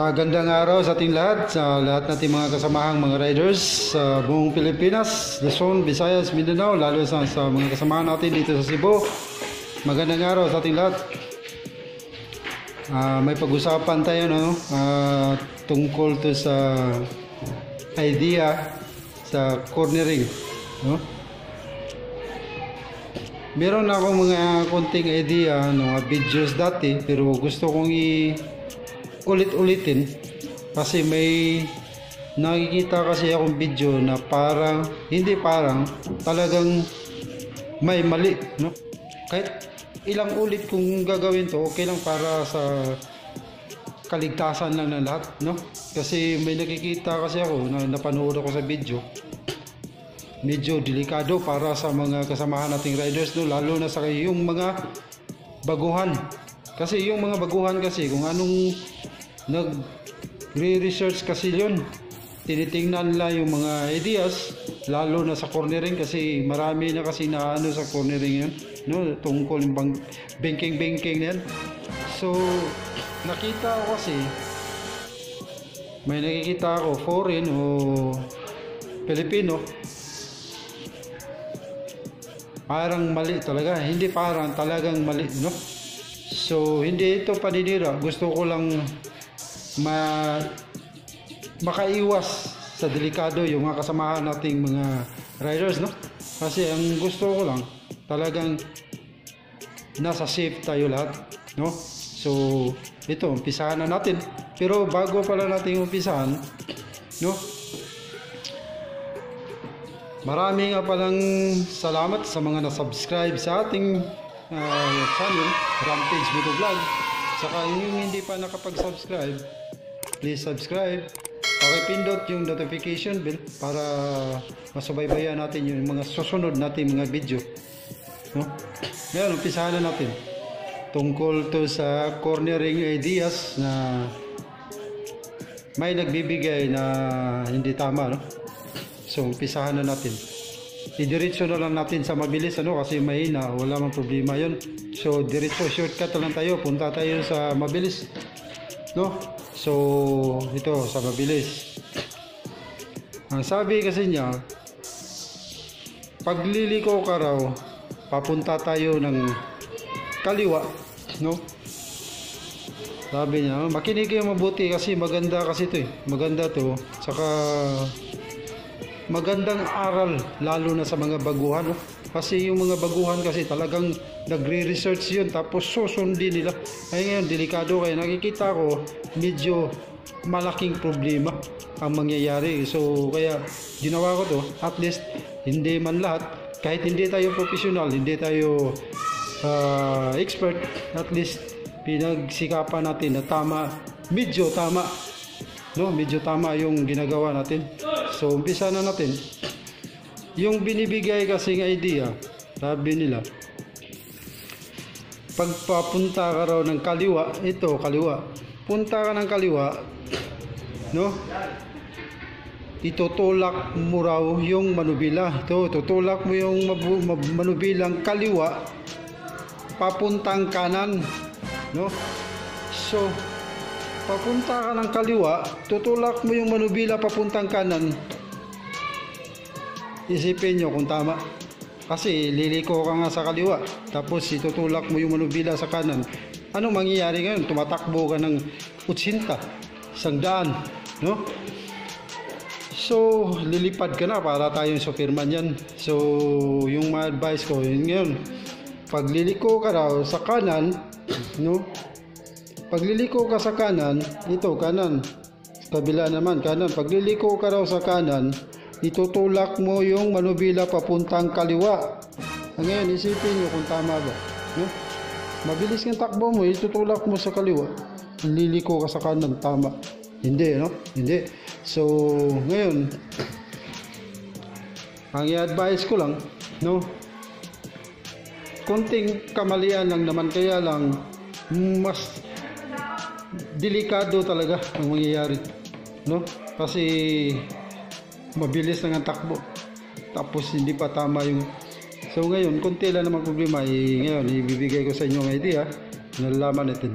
Magandang araw sa ating lahat, sa lahat nating mga kasamahang mga riders sa buong Pilipinas, Luzon, Visayas, Mindanao, lalo sa, sa mga kasamahan natin dito sa Cebu. Magandang araw sa ating lahat. Ah, may pag-usapan tayo no, ah, tungkol to sa idea sa cornering. No? Meron na akong mga konting idea mga videos dati pero gusto kong i ulit-ulitin kasi may nakikita kasi akong video na parang hindi parang talagang may mali no? Kahit ilang ulit kung gagawin to okay lang para sa kaligtasan lang ng lahat no? Kasi may nakikita kasi ako na napanood ako sa video. Medyo delikado para sa mga kasamahan nating riders no? Lalo na sa yung mga baguhan. Kasi yung mga baguhan kasi kung anong nag re-research kasi yun. Tinitingnan nila yung mga ideas lalo na sa cornering kasi marami na kasi na ano sa cornering yun no? Tungkol yung bang banking banking yan so nakita ko kasi may nakikita ako foreign o Filipino parang mali talaga. Hindi parang talagang mali no? So hindi ito paninira. Gusto ko lang ma makaiwas sa delikado yung mga kasamahan nating mga riders no? Kasi ang gusto ko lang talagang nasa safe tayo lahat no? So ito umpisahan na natin. Pero bago pala natin umpisahan no? Marami nga palang salamat sa mga na-subscribe sa ating uh, channel, Rampage Moto Vlog. Saka yung hindi pa nakapag-subscribe, please subscribe. Pakipindot yung notification bell para masubaybayan natin yung mga susunod natin mga video. No? Ngayon, umpisahan na natin. Tungkol to sa cornering ideas na may nagbibigay na hindi tama, no? So, umpisahan na natin. Idiretso na lang natin sa mabilis ano kasi mahina, wala mang problema 'yon. So, diretso shortcut lang tayo, punta tayo sa mabilis. No? So, ito sa mabilis. Ang sabi kasi niya, pagliliko ka raw, papunta tayo ng kaliwa, no? Sabi niya, makinig kayo mabuti kasi maganda kasi ito eh. Maganda to. Saka magandang aral lalo na sa mga baguhan no? Kasi yung mga baguhan kasi talagang nagre-research yun tapos susundin nila. Ay ngayon delikado. Kaya nakikita ko medyo malaking problema ang mangyayari. So kaya ginawa ko to. At least hindi man lahat. Kahit hindi tayo professional hindi tayo uh, expert at least pinagsikapan natin na tama medyo tama. No medyo tama yung ginagawa natin. So, umpisa na natin. Yung binibigay kasing idea, sabi nila, pagpapunta ka raw ng kaliwa, ito, kaliwa. Punta ka ng kaliwa, no? Itutulak mo raw yung manubila. Ito, tutulak mo yung manubilang kaliwa, papuntang kanan, no? So, papunta ka ng kaliwa, tutulak mo yung manubila papuntang kanan, isipin nyo kung tama. Kasi liliko ka nga sa kaliwa, tapos itutulak mo yung manubila sa kanan. Anong mangyayari ngayon? Tumatakbo ka ng 80, isang daan, no? So, lilipad ka na para tayong superman yan. So, yung mga advice ko, yun ngayon, pag liliko ka raw sa kanan, no? Pagliliko ka sa kanan, ito kanan. Kabila naman kanan. Pagliliko ka raw sa kanan, itutulak mo yung manubila papuntang kaliwa. Ngayon, isipin nyo kung tama ba. No? Mabilis ng takbo mo, itutulak mo sa kaliwa. Liliko ka sa kanan, tama. Hindi, no? Hindi. So, ngayon, ang i-advise ko lang, no? Konting kamalian lang naman, kaya lang, mas delikado talaga ang mangyayari no kasi mabilis lang ang takbo tapos hindi pa tama yung so ngayon konti lang naman problema eh, ngayon ibibigay ko sa inyo ang idea nalalaman natin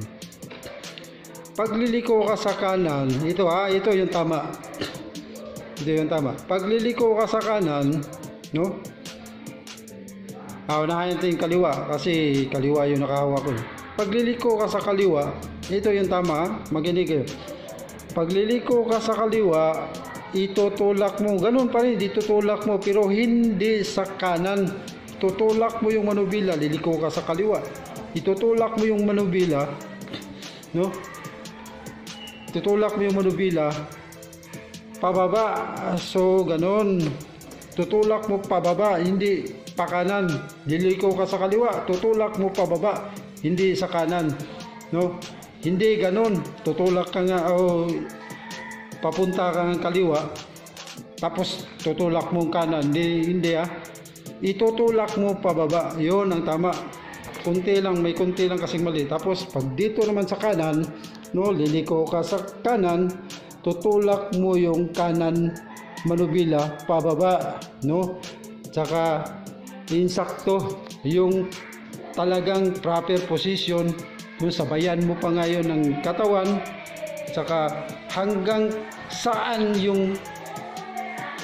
pagliliko ka sa kanan, ito ha, ito yung tama. Ito yung tama. Pagliliko ka sa kanan, no? Ah, unahin natin yung kaliwa kasi kaliwa yung nakahawak ko. Pagliliko ka sa kaliwa, ito yung tama, ha? makinig kayo. Pagliliko ka sa kaliwa, itutulak mo, ganun pa rin, ditutulak mo, pero hindi sa kanan. Tutulak mo yung manubila, liliko ka sa kaliwa. Itutulak mo yung manubila, no? Tutulak mo yung manubila, pababa. So, ganun. Tutulak mo pababa, hindi pa kanan. Liliko ka sa kaliwa, tutulak mo pababa, hindi sa kanan. No? Hindi ganun. Tutulak ka nga o papunta ka ng kaliwa, tapos tutulak mo ang kanan. Hindi, hindi ah. Itutulak mo pababa. Yun ang tama. Kunti lang, may kunti lang kasing mali. Tapos pag dito naman sa kanan, no, liliko ka sa kanan, tutulak mo yung kanan manubila pababa, no? Tsaka insakto yung talagang proper position yung sabayan mo pa ngayon ng katawan tsaka hanggang saan yung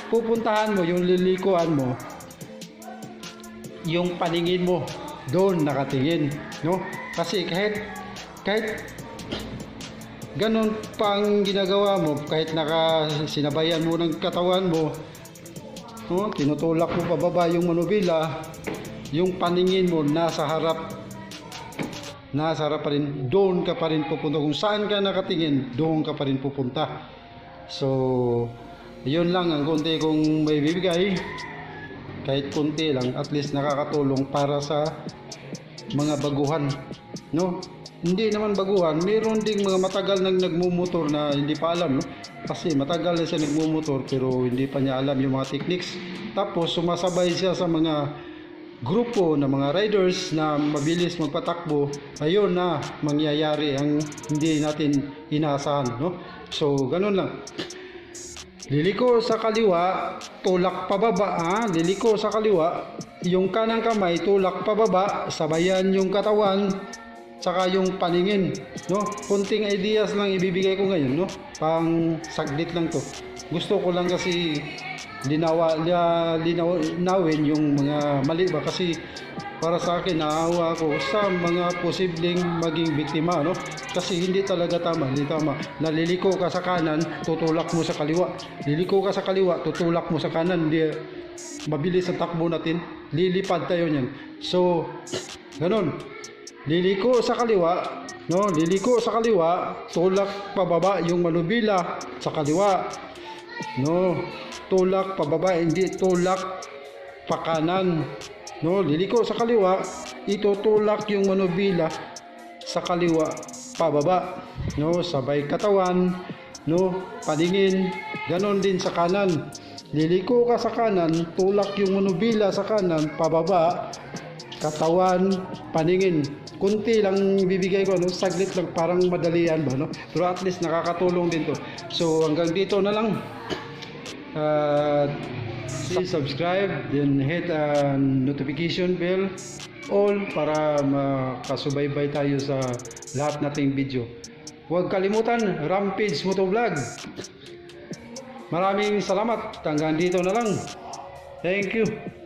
pupuntahan mo yung lilikuan mo yung paningin mo doon nakatingin no? Kasi kahit kahit ganun pang ginagawa mo kahit naka sinabayan mo ng katawan mo no? Tinutulak mo pababa yung manubila yung paningin mo nasa harap nasa harap pa rin doon ka pa rin pupunta. Kung saan ka nakatingin doon ka pa rin pupunta. So yun lang ang konti kong may bibigay. Kahit konti lang at least nakakatulong para sa mga baguhan no? Hindi naman baguhan meron ding mga matagal nang nagmumotor na hindi pa alam no? Kasi matagal na siya nagmumotor pero hindi pa niya alam yung mga techniques. Tapos sumasabay siya sa mga grupo ng mga riders na mabilis magpatakbo ayun na mangyayari ang hindi natin inaasahan no? So ganun lang. Liliko sa kaliwa, tulak pababa, ha? Liliko sa kaliwa, yung kanang kamay tulak pababa, sabayan yung katawan, saka yung paningin, no? Kunting ideas lang ibibigay ko ngayon, no? Pang saglit lang to. Gusto ko lang kasi linawa, lina- linaw, linawin yung mga mali ba? Kasi para sa akin naawa ako sa mga posibleng maging biktima no? Kasi hindi talaga tama hindi tama. Naliliko ka sa kanan tutulak mo sa kaliwa. Liliko ka sa kaliwa tutulak mo sa kanan. Hindi mabilis ang takbo natin. Lilipad tayo niyan. So ganun liliko sa kaliwa. No liliko sa kaliwa. Tulak pababa yung manubila sa kaliwa. No tulak pababa hindi tulak pakanan no liliko sa kaliwa. Itutulak yung manubila sa kaliwa pababa. No sabay katawan. No paningin. Ganon din sa kanan. Liliko ka sa kanan tulak yung manubila sa kanan pababa. Katawan paningin kunti lang bibigay ko no? Saglit lang parang madalian ba no? Pero at least nakakatulong din to. So hanggang dito na lang. Uh, please subscribe then hit uh, notification bell all para makasubaybay tayo sa lahat nating video. Huwag kalimutan Rampage Motovlog. Maraming salamat. Hanggang dito na lang. Thank you